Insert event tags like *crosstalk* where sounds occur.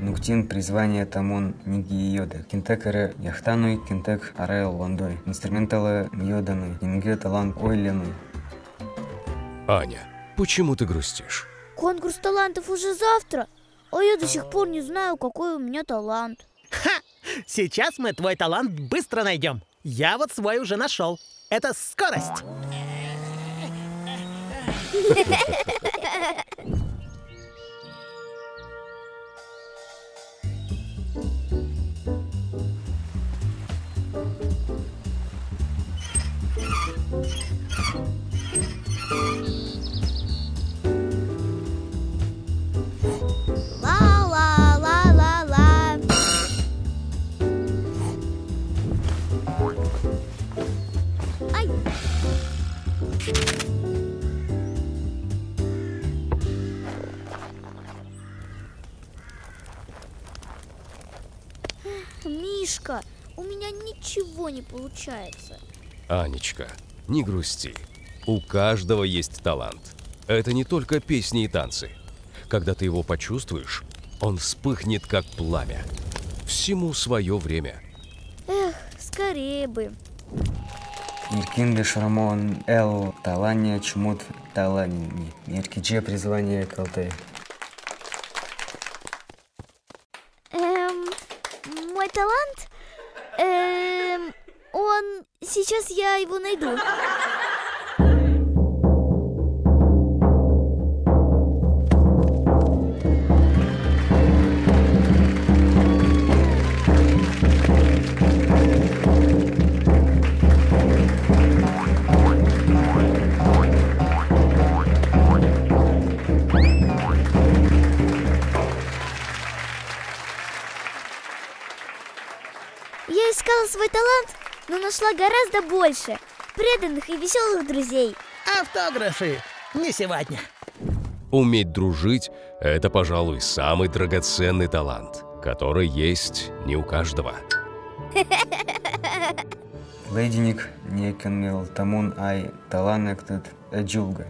Нуктин призвание тамон ниги йода. Кинтек аре яхтануй, кинтек аре лондой. Инструменталы йоданый, нинге талант ойленый. Аня, почему ты грустишь? Конкурс талантов уже завтра, а я до сих пор не знаю, какой у меня талант. Ха! Сейчас мы твой талант быстро найдем. Я вот свой уже нашел. Это скорость. *laughs* *laughs* *laughs* Мишка, у меня ничего не получается. Анечка, не грусти. У каждого есть талант. Это не только песни и танцы. Когда ты его почувствуешь, он вспыхнет как пламя. Всему свое время. Эх, скорее бы. Иркин бешрамон эл талания чумут талани. Иркидже призвание калтай. Эм, мой талант? Эм. Сейчас я его найду. Я искала свой талант, но нашла гораздо больше преданных и веселых друзей. Автографы. Не сегодня. Уметь дружить – это, пожалуй, самый драгоценный талант, который есть не у каждого. Лейдиник некенмил тамун ай таланектет эджулга.